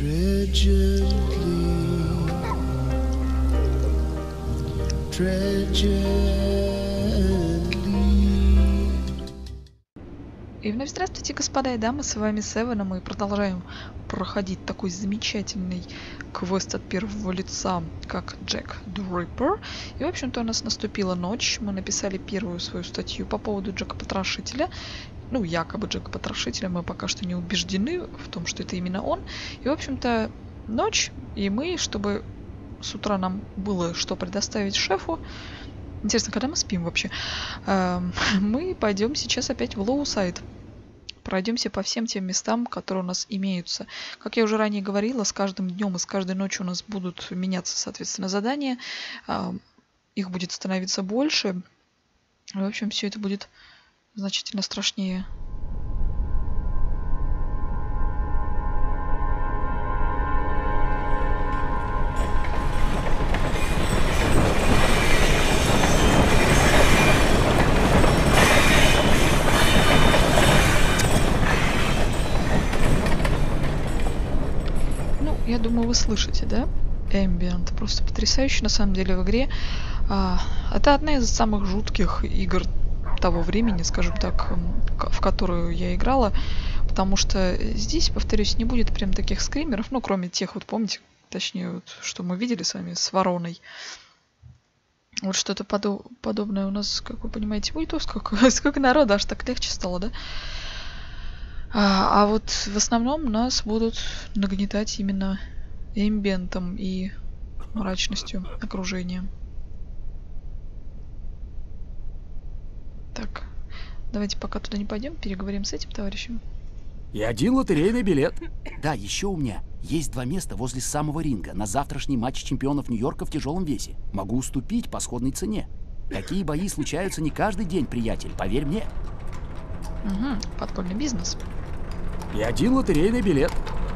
И вновь здравствуйте, господа и дамы, с вами Севен, и мы продолжаем проходить такой замечательный квест от первого лица, как Джек Дриппер. И, в общем-то, у нас наступила ночь, мы написали первую свою статью по поводу Джека Потрошителя. Ну, якобы Джека Потрошителя, мы пока что не убеждены в том, что это именно он. И, в общем-то, ночь, и мы, чтобы с утра нам было что предоставить шефу, Интересно, когда мы спим вообще? Эм, Мы пойдем сейчас опять в Лоусайд. Пройдемся по всем тем местам, которые у нас имеются. Как я уже ранее говорила, с каждым днем и с каждой ночью у нас будут меняться, соответственно, задания. Ам, Их будет становиться больше. В общем, все это будет значительно страшнее. Ну, я думаю, вы слышите, да? Ambient. Просто потрясающе, на самом деле, в игре. А, это одна из самых жутких игр того времени, скажем так, м, к- в которую я играла. Потому что здесь, повторюсь, не будет прям таких скримеров, ну, кроме тех, вот помните, точнее, вот, что мы видели с вами с вороной. Вот что-то подо- подобное у нас, как вы понимаете, будет. О, сколько, сколько народа, аж так легче стало, да? А, а вот в основном нас будут нагнетать именно эмбиентом и мрачностью окружения. Так, давайте пока туда не пойдем, переговорим с этим товарищем. И один лотерейный билет. Да, еще у меня есть два места возле самого ринга на завтрашний матч чемпионов Нью-Йорка в тяжелом весе. Могу уступить по сходной цене. Такие бои случаются не каждый день, приятель, поверь мне. Угу, подпольный бизнес. И один лотерейный билет.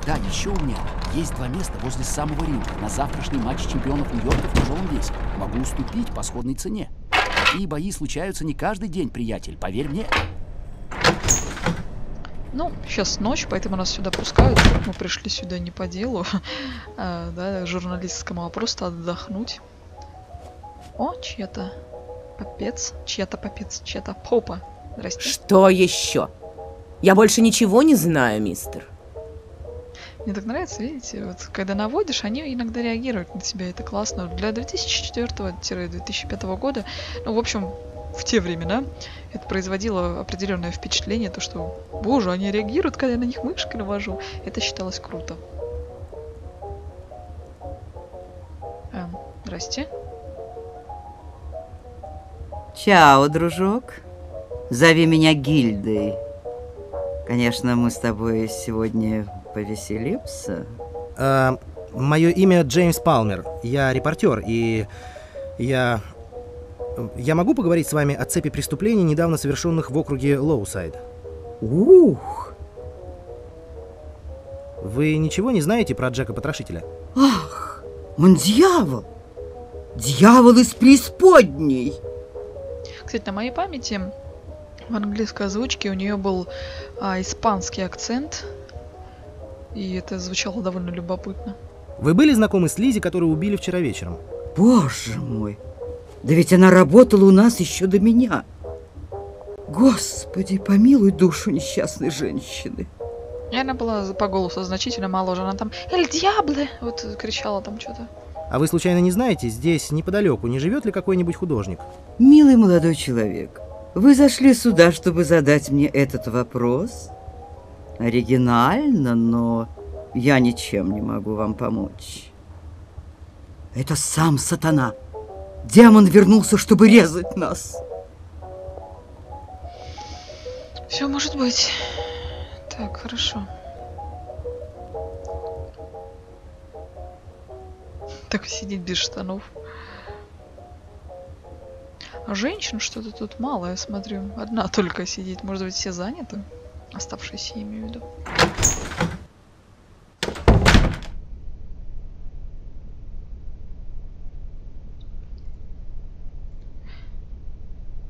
Да, еще у меня есть два места возле самого ринга на завтрашний матч чемпионов Нью-Йорка в тяжелом весе. Могу уступить по сходной цене. Такие бои случаются не каждый день, приятель, поверь мне. Ну, сейчас ночь, поэтому нас сюда пускают. Мы пришли сюда не по делу, а, да, журналистскому, а просто отдохнуть. О, чья-то попец, чья-то попец, чья-то попа. Здрасте. Что еще? Я больше ничего не знаю, мистер. Мне так нравится, видите, вот когда наводишь, они иногда реагируют на тебя, это классно. Для 2004-2005 года, ну, в общем, в те времена это производило определенное впечатление, то что, боже, они реагируют, когда я на них мышкой навожу. Это считалось круто. Эм, здрасте. Чао, дружок. Зови меня Гильдой. Конечно, мы с тобой сегодня повеселимся. Мое имя Джеймс Палмер. Я репортер, и я... Я могу поговорить с вами о цепи преступлений, недавно совершенных в округе Лоусайд? Ух, Вы ничего не знаете про Джека Потрошителя? ах, он дьявол. Дьявол из преисподней. Кстати, на моей памяти в английской озвучке у нее был а, испанский акцент, и это звучало довольно любопытно. Вы были знакомы с Лизи, которую убили вчера вечером? Боже мой, да ведь она работала у нас еще до меня. Господи, помилуй душу несчастной женщины. И она была по голосу значительно моложе. Она там «Эль Диабле!» Вот кричала там что-то. А вы случайно не знаете, здесь неподалеку не живет ли какой-нибудь художник? Милый молодой человек, вы зашли сюда, чтобы задать мне этот вопрос? Оригинально, но я ничем не могу вам помочь. Это сам сатана. Демон вернулся, чтобы резать нас. Все может быть. Так, хорошо. Так сидеть без штанов. А женщин что-то тут мало, я смотрю. Одна только сидит. Может быть, все заняты? Оставшиеся, я имею в виду.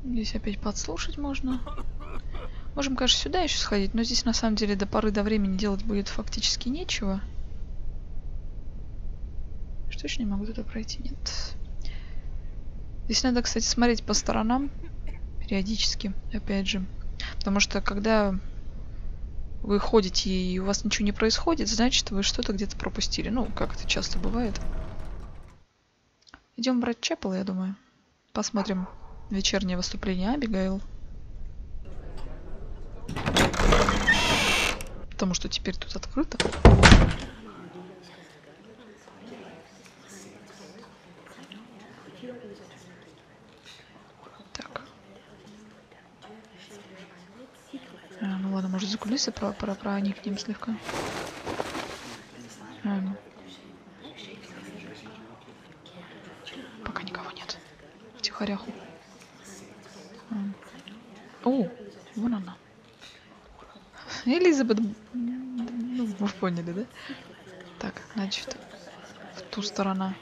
Здесь опять подслушать можно. Можем, конечно, сюда еще сходить, но здесь на самом деле до поры до времени делать будет фактически нечего. точно не могу туда пройти? Нет. Здесь надо, кстати, смотреть по сторонам периодически, опять же. Потому что когда вы ходите и у вас ничего не происходит, значит вы что-то где-то пропустили. Ну, как это часто бывает. Идем брать Чеппел, я думаю. Посмотрим вечернее выступление Абигейл. Потому что теперь тут открыто. Так. А, ну ладно, может за кулисы про про проникнем слегка. А, ну. Пока никого нет. Втихаряху. А. О, вон она. Элизабет, ну, вы поняли, да? Так, значит, в ту сторону.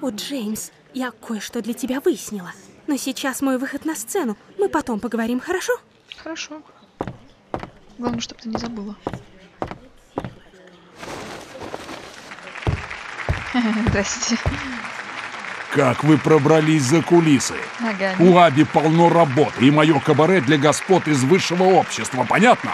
О, Джеймс, я кое-что для тебя выяснила. Но сейчас мой выход на сцену. Мы потом поговорим, хорошо? Хорошо. Главное, чтобы ты не забыла. Здрасте. Как вы пробрались за кулисы? Ногами. У Аби полно работы, и мое кабаре для господ из высшего общества, понятно?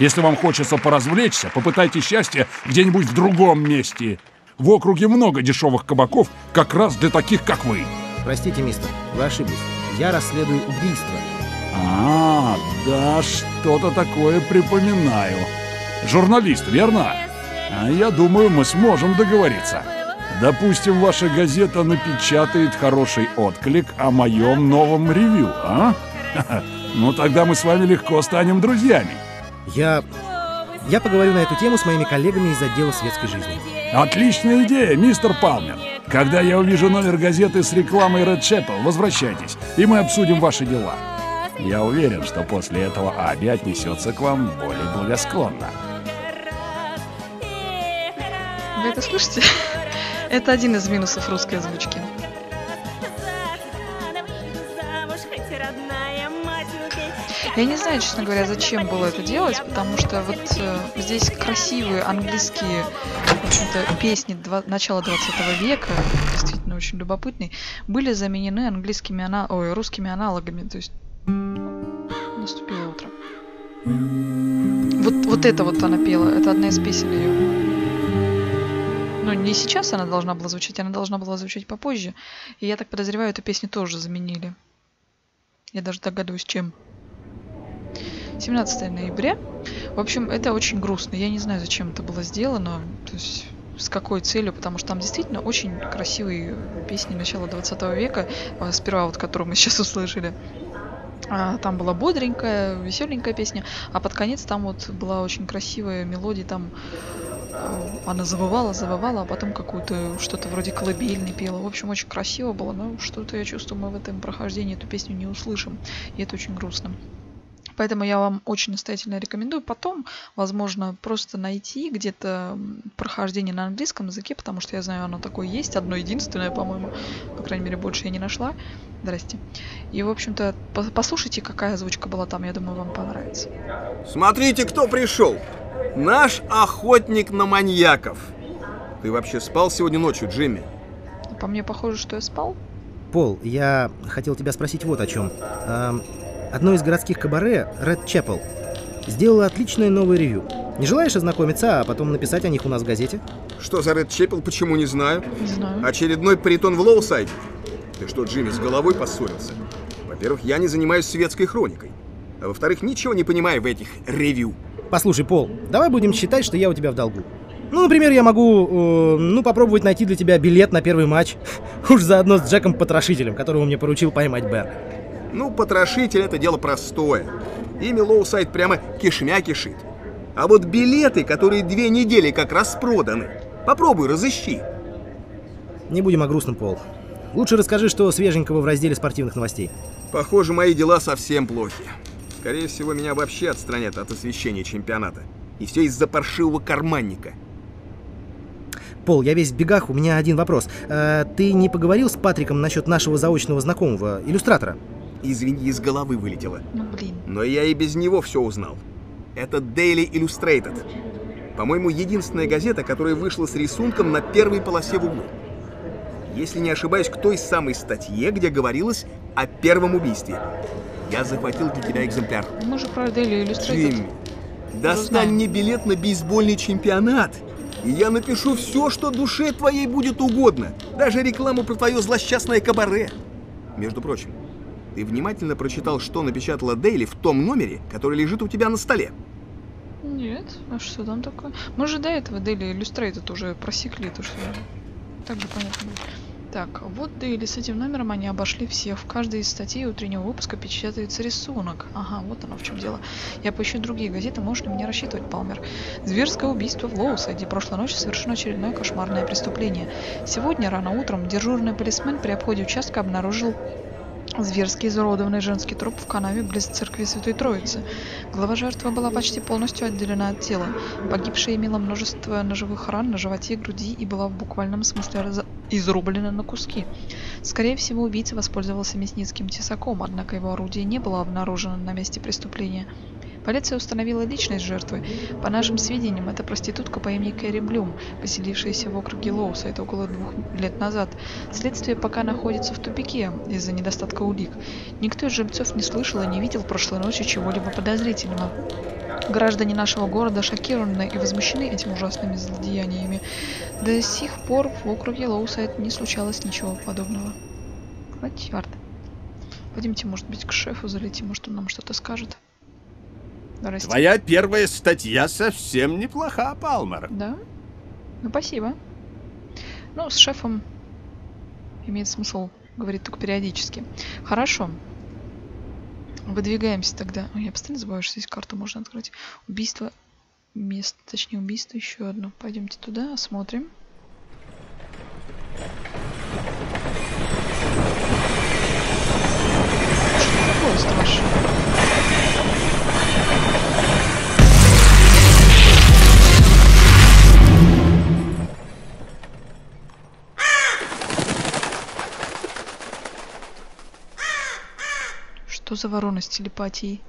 Если вам хочется поразвлечься, попытайте счастье где-нибудь в другом месте. В округе много дешевых кабаков, как раз для таких, как вы. Простите, мистер, вы ошиблись. Я расследую убийство. А, да, что-то такое припоминаю. Журналист, верно? А я думаю, мы сможем договориться. Допустим, ваша газета напечатает хороший отклик о моем новом ревью, а? Ну тогда мы с вами легко станем друзьями. Я... Я поговорю на эту тему с моими коллегами из отдела светской жизни. Отличная идея, мистер Палмер. Когда я увижу номер газеты с рекламой Red Chapel, возвращайтесь, и мы обсудим ваши дела. Я уверен, что после этого Аби отнесется к вам более благосклонно. Вы это слышите? Это один из минусов русской озвучки. Я не знаю, честно говоря, зачем было это делать, потому что вот э, здесь красивые английские, песни два, начала 20 века, действительно очень любопытные, были заменены английскими, ана... ой, русскими аналогами, то есть наступило утро. Вот, вот это вот она пела, это одна из песен ее. Ну, не сейчас она должна была звучать, она должна была звучать попозже. И я так подозреваю, эту песню тоже заменили. Я даже догадываюсь, чем. 17 ноября. В общем, это очень грустно. Я не знаю, зачем это было сделано. То есть с какой целью, потому что там действительно очень красивые песни начала 20 века, а, сперва вот которую мы сейчас услышали. А, Там была бодренькая, веселенькая песня, а под конец там вот была очень красивая мелодия, там э, она завывала, завывала, а потом какую-то что-то вроде колыбельной пела. В общем, очень красиво было, но что-то я чувствую, мы в этом прохождении эту песню не услышим, и это очень грустно. Поэтому я вам очень настоятельно рекомендую потом, возможно, просто найти где-то прохождение на английском языке, потому что я знаю, оно такое есть, одно единственное, по-моему, по крайней мере, больше я не нашла. Здрасте. И, в общем-то, по- послушайте, какая озвучка была там, я думаю, вам понравится. Смотрите, кто пришел. Наш охотник на маньяков. Ты вообще спал сегодня ночью, Джимми? По мне похоже, что я спал. Пол, я хотел тебя спросить вот о чем. Эм, одно из городских кабаре, Red Chapel, сделало отличное новое ревью. Не желаешь ознакомиться, а потом написать о них у нас в газете? Что за Ред Чепел, почему не знаю? Не знаю. Очередной притон в Лоусайде? Ты что, Джимми, с головой поссорился? Во-первых, я не занимаюсь светской хроникой. А во-вторых, ничего не понимаю в этих ревью. Послушай, Пол, давай будем считать, что я у тебя в долгу. Ну, например, я могу, э, ну, попробовать найти для тебя билет на первый матч. Уж заодно с Джеком Потрошителем, которого мне поручил поймать Бэр. Ну, потрошитель это дело простое. Ими Лоусайд прямо кишмя кишит. А вот билеты, которые две недели как раз проданы, попробуй разыщи. Не будем о грустном, Пол. Лучше расскажи, что свеженького в разделе спортивных новостей. Похоже, мои дела совсем плохи. Скорее всего, меня вообще отстранят от освещения чемпионата. И все из-за паршивого карманника. Пол, я весь в бегах, у меня один вопрос. Э, ты не поговорил с Патриком насчет нашего заочного знакомого, иллюстратора? Извини, из головы вылетело. Ну, блин. Но я и без него все узнал. Это Daily Illustrated. По-моему, единственная газета, которая вышла с рисунком на первой полосе в углу. Если не ошибаюсь, к той самой статье, где говорилось о первом убийстве. Я захватил для тебя экземпляр. Мы же про Daily Illustrated. Джимми, достань мне билет на бейсбольный чемпионат, и я напишу все, что душе твоей будет угодно. Даже рекламу про твое злосчастное кабаре. Между прочим, ты внимательно прочитал, что напечатала Дейли в том номере, который лежит у тебя на столе? Нет, а что там такое? Мы же до этого Daily Illustrated уже просекли, то что так же понятно будет. Так, вот Daily с этим номером они обошли всех. В каждой из статей утреннего выпуска печатается рисунок. Ага, вот оно в чем дело. Я поищу другие газеты, можешь на меня рассчитывать, Палмер. Зверское убийство в Лоусайде. Прошлой ночью совершено очередное кошмарное преступление. Сегодня рано утром дежурный полисмен при обходе участка обнаружил Зверский изуродованный женский труп в канаве близ церкви Святой Троицы. Голова жертвы была почти полностью отделена от тела. Погибшая имела множество ножевых ран на животе и груди и была в буквальном смысле раз- изрублена на куски. Скорее всего, убийца воспользовался мясницким тесаком, однако его орудие не было обнаружено на месте преступления. Полиция установила личность жертвы. По нашим сведениям, это проститутка по имени Кэрри Блюм, поселившаяся в округе Лоуса, это около двух лет назад. Следствие пока находится в тупике из-за недостатка улик. Никто из жильцов не слышал и не видел прошлой ночью чего-либо подозрительного. Граждане нашего города шокированы и возмущены этими ужасными злодеяниями. До сих пор в округе Лоусайд не случалось ничего подобного. Вот черт. Пойдемте, может быть, к шефу залетим, может, он нам что-то скажет. Здрасте. Твоя первая статья совсем неплоха, Палмер. Да? Ну, спасибо. Ну, с шефом имеет смысл говорить только периодически. Хорошо. Выдвигаемся тогда. Ой, я постоянно забываю, что здесь карту можно открыть. Убийство. Место, точнее, убийство еще одно. Пойдемте туда, осмотрим. Что такое страшное? Что за ворона с телепатией?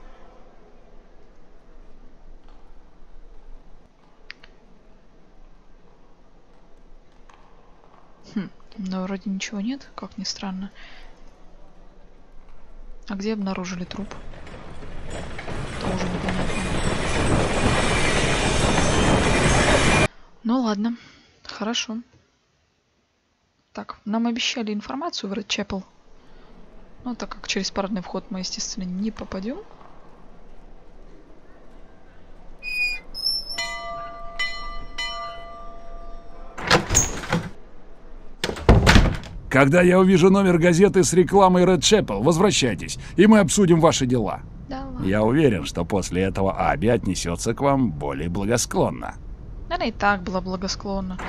Хм, но вроде ничего нет, как ни странно. А где обнаружили труп? Тоже непонятно. Ну ладно, хорошо. Так, нам обещали информацию в Red Chapel. Ну, так как через парадный вход мы, естественно, не попадем. Когда я увижу номер газеты с рекламой Red Chapel, возвращайтесь, и мы обсудим ваши дела. Да ладно. Я уверен, что после этого Аби отнесется к вам более благосклонно. Она и так была благосклонна.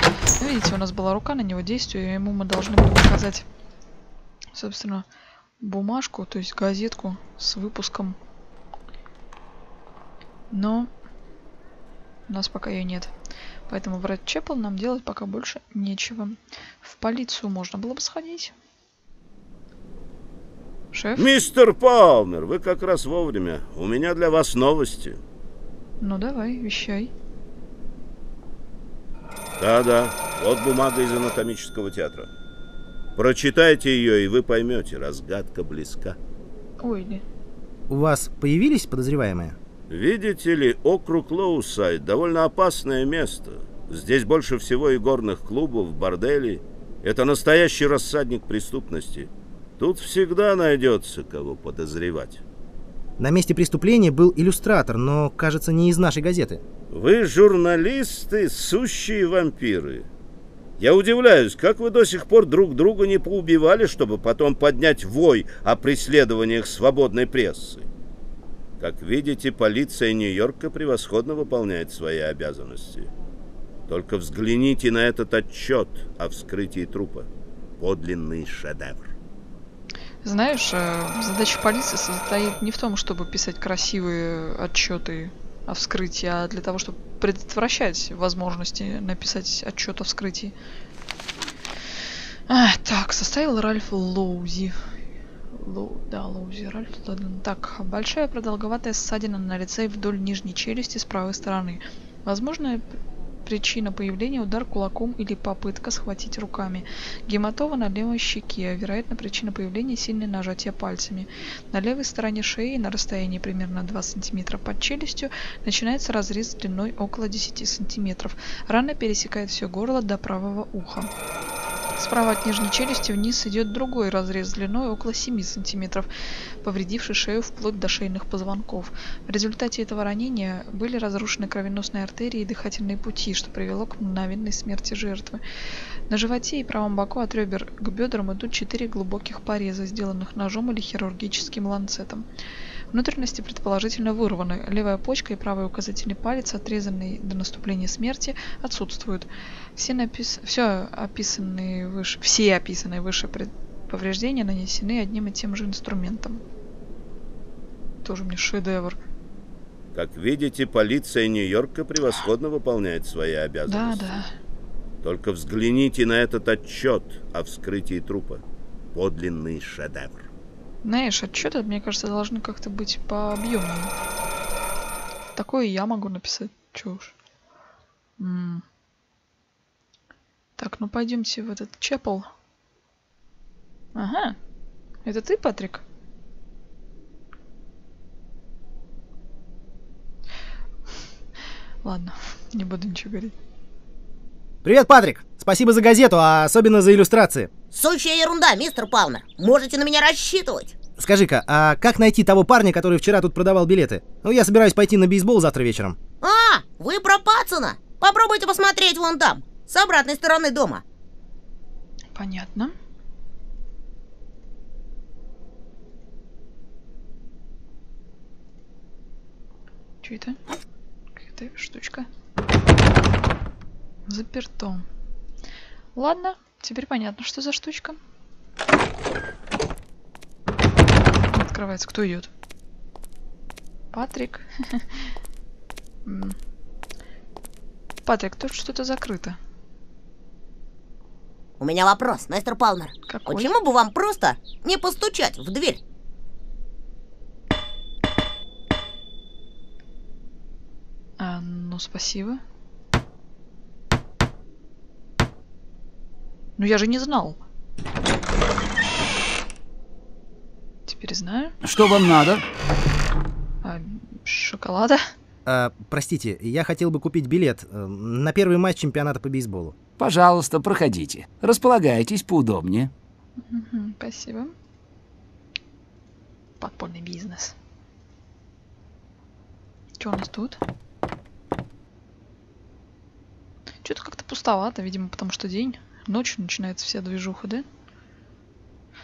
Ну, видите, у нас была рука на него действия, и ему мы должны были показать, собственно, бумажку, то есть газетку с выпуском. Но у нас пока ее нет. Поэтому в Red Chapel нам делать пока больше нечего. В полицию можно было бы сходить. Шеф? Мистер Палмер, вы как раз вовремя. У меня для вас новости. Ну давай, вещай. Да-да, вот бумага из анатомического театра. Прочитайте ее, и вы поймете, разгадка близка. Ой. У вас появились подозреваемые? Видите ли, округ Лоусайд довольно опасное место. Здесь больше всего игорных клубов, борделей. Это настоящий рассадник преступности. Тут всегда найдется кого подозревать. На месте преступления был иллюстратор, но, кажется, не из нашей газеты. Вы журналисты, сущие вампиры. Я удивляюсь, как вы до сих пор друг друга не поубивали, чтобы потом поднять вой о преследованиях свободной прессы. Как видите, полиция Нью-Йорка превосходно выполняет свои обязанности. Только взгляните на этот отчет о вскрытии трупа. Подлинный шедевр. Знаешь, э, задача полиции состоит не в том, чтобы писать красивые отчеты вскрытии, а для того, чтобы предотвращать возможности написать отчет о вскрытии. А, так, составил Ральф Лоузи. Лоу, да, loser. Так, большая продолговатая ссадина на лице вдоль нижней челюсти с правой стороны. Возможная причина появления удар кулаком или попытка схватить руками. Гематома на левой щеке. Вероятно, причина появления сильное нажатие пальцами. На левой стороне шеи, на расстоянии примерно 2 см под челюстью, начинается разрез длиной около 10 см. Рана пересекает все горло до правого уха. Справа от нижней челюсти вниз идет другой разрез длиной около 7 см, повредивший шею вплоть до шейных позвонков. В результате этого ранения были разрушены кровеносные артерии и дыхательные пути, что привело к мгновенной смерти жертвы. На животе и правом боку от ребер к бедрам идут 4 глубоких пореза, сделанных ножом или хирургическим ланцетом. Внутренности предположительно вырваны. Левая почка и правый указательный палец, отрезанный до наступления смерти, отсутствуют. Все, напис... все описанные выше, все описанные выше пред... повреждения нанесены одним и тем же инструментом. Тоже мне шедевр. Как видите, полиция Нью-Йорка превосходно выполняет свои Да, обязанности. да. Только взгляните на этот отчет о вскрытии трупа. Подлинный шедевр. Знаешь, отчеты, мне кажется, должны как-то быть пообъемнее. Такое и я могу написать. Чё уж. М. Так, ну пойдемте в этот чепл. Ага. Это ты, Патрик? Ладно, не буду ничего говорить. Привет, Патрик! Спасибо за газету, а особенно за иллюстрации. Сущая ерунда, мистер Палмер. Можете на меня рассчитывать. Скажи-ка, а как найти того парня, который вчера тут продавал билеты? Ну, я собираюсь пойти на бейсбол завтра вечером. А, вы про Пацана? Попробуйте посмотреть вон там, с обратной стороны дома. Понятно. Что это? Какая-то штучка. Заперто. Ладно, теперь понятно, что за штучка. Открывается. Кто идет? Патрик. Патрик, тут что-то закрыто. У меня вопрос, мистер Палмер. Какой? Почему бы вам просто не постучать в дверь? А, ну, спасибо. Ну я же не знал. Теперь знаю. Что вам надо? А, шоколада? А, простите, я хотел бы купить билет э, на первый матч чемпионата по бейсболу. Пожалуйста, проходите. Располагайтесь поудобнее. Спасибо. Подпольный бизнес. Что у нас тут? Что-то как-то пустовато, видимо, потому что день. Ночью начинается вся движуха, да?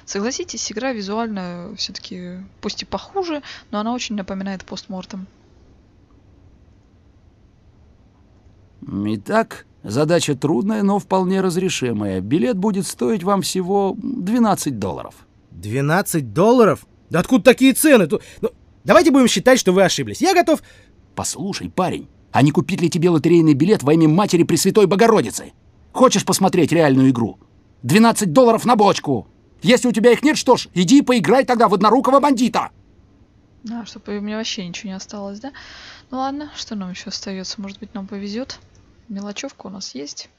Согласитесь, игра визуально все-таки, пусть и похуже, но она очень напоминает постмортем. Итак, задача трудная, но вполне разрешимая. Билет будет стоить вам всего 12 долларов. 12 долларов? Да откуда такие цены? Ну, давайте будем считать, что вы ошиблись. Я готов... Послушай, парень, а не купить ли тебе лотерейный билет во имя Матери Пресвятой Богородицы? Хочешь посмотреть реальную игру? 12 долларов на бочку! Если у тебя их нет, что ж, иди поиграй тогда в однорукого бандита! Да, чтобы у меня вообще ничего не осталось, да? Ну ладно, что нам еще остается? Может быть, нам повезет? Мелочевка у нас есть.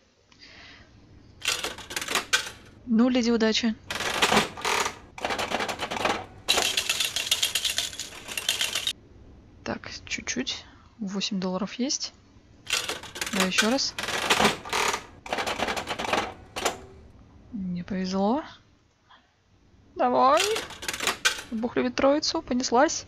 Ну, леди удачи. Так, чуть-чуть. 8 долларов есть. Да, еще раз. Не повезло. Давай. Бог любит троицу. Понеслась.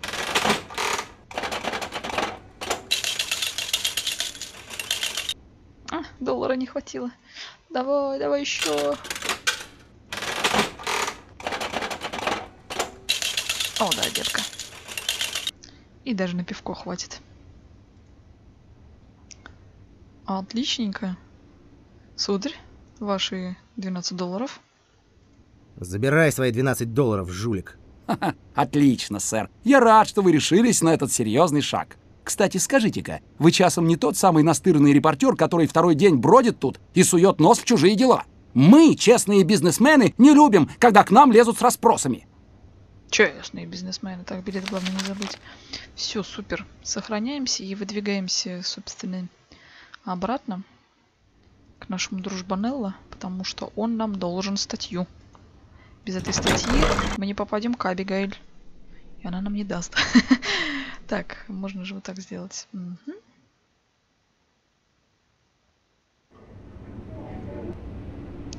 А, доллара не хватило. Давай, давай еще. О, да, детка. И даже на пивко хватит. Отличненько. Сударь, ваши 12 долларов. Забирай свои 12 долларов, жулик. Отлично, сэр. Я рад, что вы решились на этот серьезный шаг. Кстати, скажите-ка, вы часом не тот самый настырный репортер, который второй день бродит тут и сует нос в чужие дела? Мы, честные бизнесмены, не любим, когда к нам лезут с расспросами. Честные бизнесмены. Так, билет главное не забыть. Все, супер. Сохраняемся и выдвигаемся, собственно, обратно к нашему дружбанелло, потому что он нам должен статью. Без этой статьи мы не попадем к Абигайль. И она нам не даст. Так, можно же вот так сделать.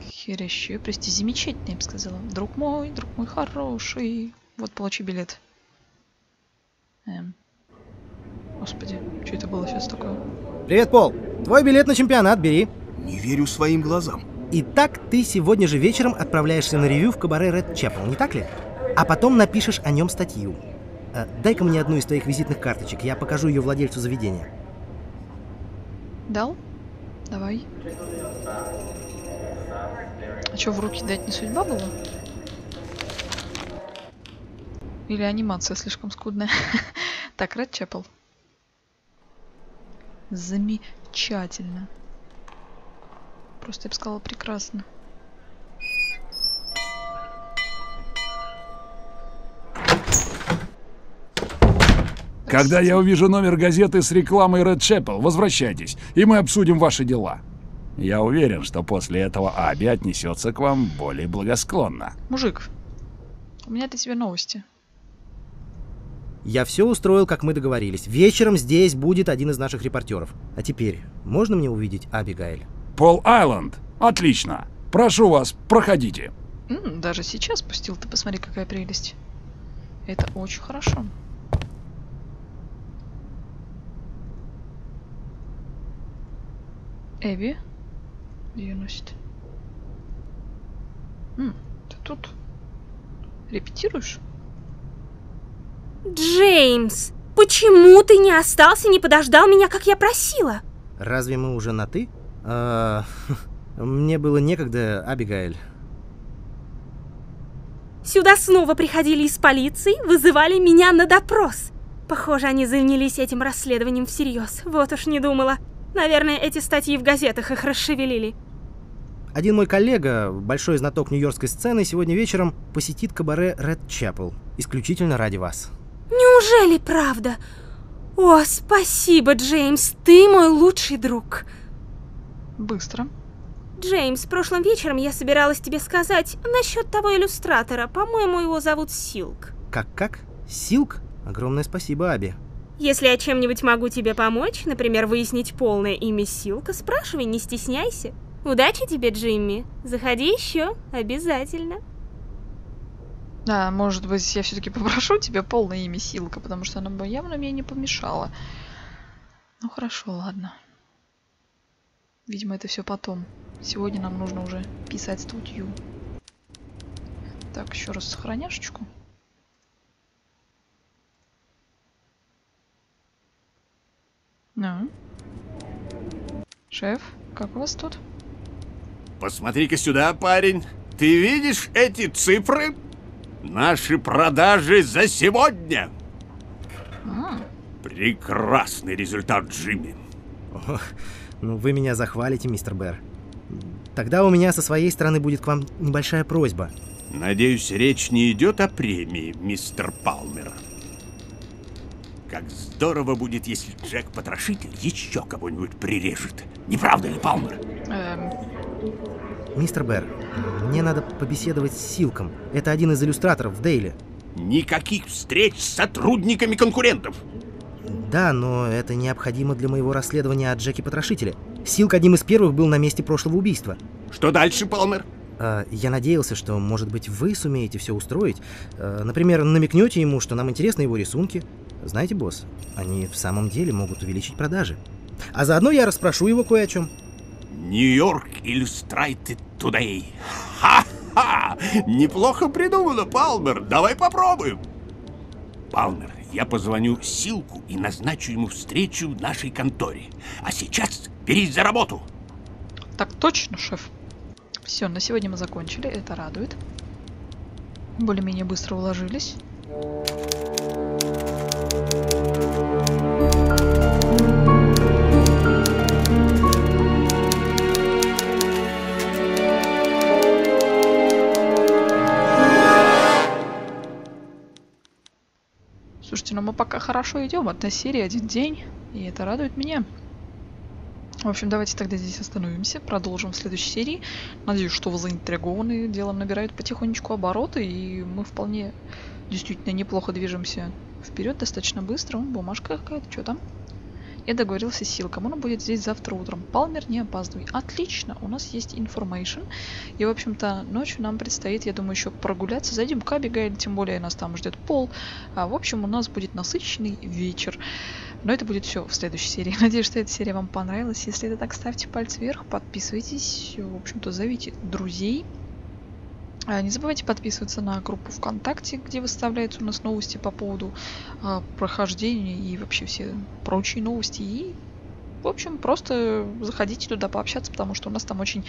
Херещу, прости, замечательно, я бы сказала. Друг мой, друг мой хороший. Вот, получи билет. Эм. Господи, что это было сейчас такое? Привет, Пол. Твой билет на чемпионат бери. Не верю своим глазам. Итак, ты сегодня же вечером отправляешься на ревью в кабаре Red Chapel, не так ли? А потом напишешь о нем статью. Э, Дай-ка мне одну из твоих визитных карточек, я покажу ее владельцу заведения. Дал? Давай. А что, в руки дать не судьба была? Или анимация слишком скудная? так, Ред Чепл. Замечательно. Просто я бы сказала прекрасно. Когда я увижу номер газеты с рекламой Red Chapel, возвращайтесь, и мы обсудим ваши дела. Я уверен, что после этого Аби отнесется к вам более благосклонно. Мужик, у меня для тебя новости. Я все устроил, как мы договорились. Вечером здесь будет один из наших репортеров. А теперь, можно мне увидеть Абигайль? Пол Айленд. Отлично. Прошу вас, проходите. М, даже сейчас пустил, ты посмотри, какая прелесть. Это очень хорошо. Эви? Где ее носит? М, ты тут репетируешь? Джеймс, почему ты не остался, не подождал меня, как я просила? Разве мы уже на «ты»? А, Мне было некогда, Абигайль. Сюда снова приходили из полиции, вызывали меня на допрос. Похоже, они занялись этим расследованием всерьез. Вот уж не думала. Наверное, эти статьи в газетах их расшевелили. Один мой коллега, большой знаток нью-йоркской сцены, сегодня вечером посетит кабаре Red Chapel. Исключительно ради вас. Неужели правда? О, спасибо, Джеймс, ты мой лучший друг. Быстро. Джеймс, прошлым вечером я собиралась тебе сказать насчет того иллюстратора. По-моему, его зовут Силк. Как-как? Силк? Огромное спасибо, Аби. Если я чем-нибудь могу тебе помочь, например, выяснить полное имя Силка, спрашивай, не стесняйся. Удачи тебе, Джимми. Заходи еще, обязательно. А, может быть, я все-таки попрошу тебя полное имя Силка, потому что она бы явно мне не помешала. Ну хорошо, ладно. Видимо, это все потом. Сегодня нам нужно уже писать статью. Так, еще раз сохраняшечку. Ну? Шеф, как у вас тут? Посмотри-ка сюда, парень. Ты видишь эти цифры? Наши продажи за сегодня. А, Прекрасный результат, Джимми. О, ну вы меня захвалите, мистер Бэр. Тогда у меня со своей стороны будет к вам небольшая просьба. Надеюсь, речь не идет о премии, мистер Палмер. Как здорово будет, если Джек-потрошитель еще кого-нибудь прирежет. Не правда ли, Палмер? эм, Мистер Бэр, мне надо побеседовать с Силком. Это один из иллюстраторов в Дейле. Никаких встреч с сотрудниками конкурентов. Да, но это необходимо для моего расследования о Джеке Потрошителе. Силк одним из первых был на месте прошлого убийства. Что дальше, Палмер? А, я надеялся, что, может быть, вы сумеете все устроить. А, например, намекнете ему, что нам интересны его рисунки. Знаете, босс, они в самом деле могут увеличить продажи. А заодно я расспрошу его кое о чем. Нью-Йорк Illustrated Today. Ха-ха! Неплохо придумано, Палмер. Давай попробуем. Палмер, я позвоню Силку и назначу ему встречу в нашей конторе. А сейчас берись за работу. Так точно, шеф. Все, на сегодня мы закончили, это радует. Более-менее быстро уложились. Хорошо идем. Одна серия, один день. И это радует меня. В общем, давайте тогда здесь остановимся, продолжим в следующей серии. Надеюсь, что вы заинтригованы, дело набирает потихонечку обороты, и мы вполне действительно неплохо движемся вперед, достаточно быстро. Бумажка какая-то, что там? Я договорился с Силком, он будет здесь завтра утром. Палмер, не опаздывай. Отлично, у нас есть information. И, в общем-то, ночью нам предстоит, я думаю, еще прогуляться. Зайдем к Абигайль, тем более нас там ждет Пол. А, в общем, у нас будет насыщенный вечер. Но это будет все в следующей серии. Надеюсь, что эта серия вам понравилась. Если это так, ставьте пальцы вверх, подписывайтесь. В общем-то, зовите друзей. А, не забывайте подписываться на группу ВКонтакте, где выставляются у нас новости по поводу э, прохождения и вообще все прочие новости. И, в общем, просто заходите туда пообщаться, потому что у нас там очень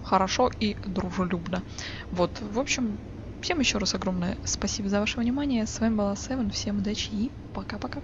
хорошо и дружелюбно. Вот, в общем, всем еще раз огромное спасибо за ваше внимание. С вами была Севен. Всем удачи и пока-пока.